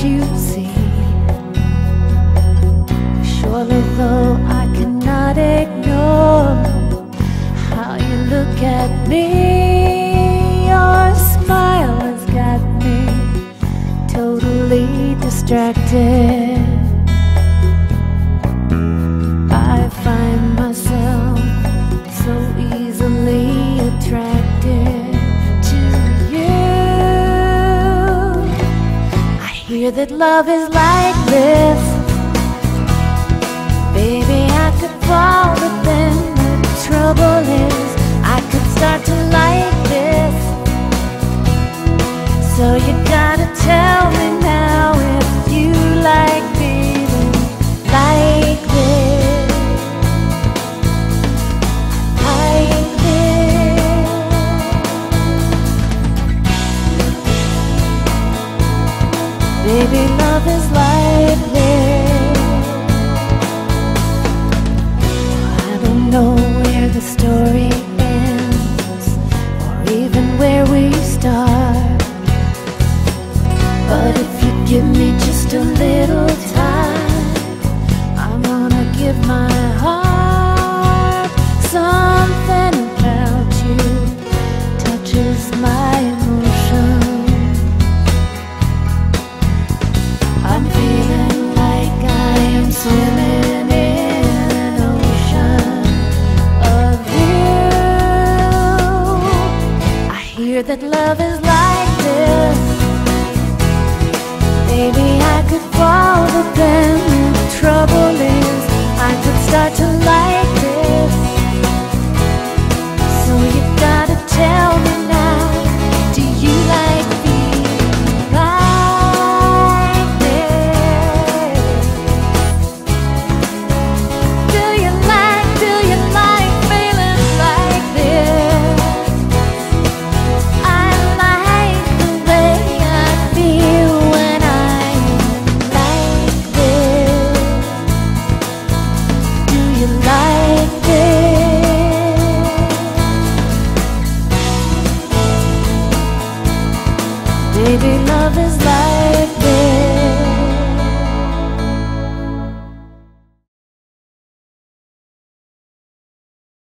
you see. Surely though I cannot ignore How you look at me. Your smile has got me Totally distracted. that love is like this. Love is I don't know where the story ends Or even where we start. But if you give me just a little that love is life. Baby, love is love.